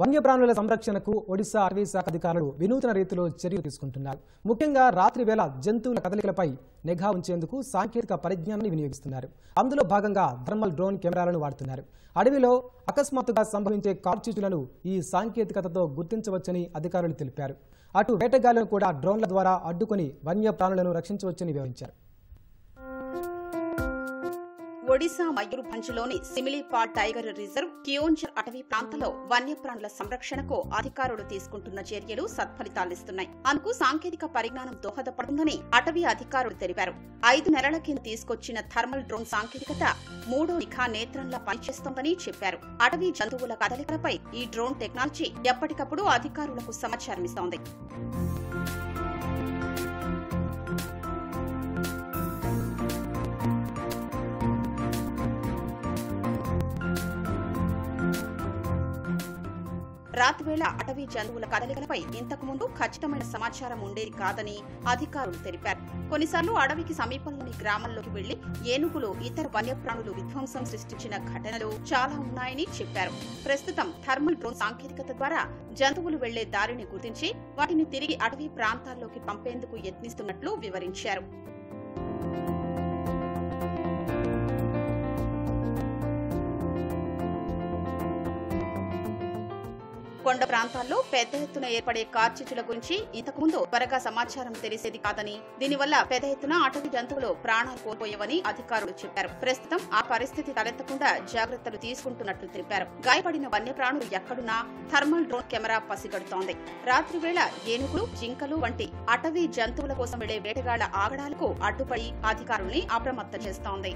వన్యప్రాణుల సంరక్షణకు ఒడిశా అటవీ శాఖ అధికారులు వినూత్న రీతిలో చర్యలు తీసుకుంటున్నారు. ముఖ్యంగా రాత్రి వేళ జంతువుల కదలికలపై నిఘా ఉంచేందుకు సాంకేతిక పరిజ్ఞానాన్ని వినియోగిస్తున్నారు. అందులో భాగంగా థర్మల్ డ్రోన్ కెమెరాలను వాడుతున్నారు. అడవిలో అకస్మాత్తుగా సంభవించే కార్చిచులను ఈ సాంకేతికతతో గుర్తించవచ్చని అధికారులు తెలిపారు. అటు వేటగాళ్ళను కూడా డ్రోన్ల ద్వారా అడ్డుకొని వన్యప్రాణులను రక్షించవచ్చని వివరించారు. ఒడిశా మయూర్భంజ్లోని సిమిలీపాడ్ టైగర్ రిజర్వ్ కియోంజర్ అటవీ ప్రాంతంలో వన్యప్రాణుల సంరక్షణకు అధికారులు తీసుకుంటున్న చర్యలు సత్ఫలితాలిస్తున్నాయి అందుకు సాంకేతిక పరిజ్ఞానం దోహదపడుతుందని అటవీ అధికారులు తెలిపారు. ఐదు నెలల కింద తీసుకొచ్చిన థర్మల్ డ్రోన్ సాంకేతికత మూడో నిఘా నేత్రంలా పనిచేస్తోందని చెప్పారు. అటవీ జంతువుల కదలికలపై ఈ డ్రోన్ టెక్నాలజీ ఎప్పటికప్పుడు అధికారులకు సమాచారం ఇస్తోంది రాత్రివేళ అటవీ జంతువుల కదలికలపై ఇంతకు ముందు ఖచ్చితమైన సమాచారం ఉండేది కాదని అధికారులు తెలిపారు. కొన్నిసార్లు అడవికి సమీపంలోని గ్రామాల్లోకి వెళ్ళి ఏనుగులు ఇతర వన్యప్రాణులు విధ్వంసం సృష్టించిన ఘటనలు చాలా ఉన్నాయని చెప్పారు. ప్రస్తుతం థర్మల్ డ్రోన్ సాంకేతికత ద్వారా జంతువులు వెళ్ళే దారిని గుర్తించి వాటిని తిరిగి అటవీ ప్రాంతాల్లోకి పంపేందుకు యత్నిస్తున్నట్లు వివరించారు. కొండ ప్రాంతాల్లో పెద్ద ఎత్తున ఏర్పడే కార్చిచ్చుల గురించి ఇంతకుముందు త్వరగా సమాచారం తెలిసేది కాదని దీనివల్ల పెద్ద ఎత్తున అటవీ జంతువులు ప్రాణాలు కోల్పోయేవని అధికారులు చెప్పారు. ప్రస్తుతం ఆ పరిస్థితి తలెత్తకుండా జాగ్రత్తలు తీసుకుంటున్నట్లు తెలిపారు. గాయపడిన వన్యప్రాణులు ఎక్కడున్నా థర్మల్ డ్రోన్ కెమెరా పసిగడుతోంది. రాత్రివేళ ఏనుగులు జింకలు వంటి అటవీ జంతువుల కోసం వెళ్ళే వేటగాళ్ళ ఆగడాలకు అడ్డుపడి అధికారుల్ని అప్రమత్తం చేస్తోంది.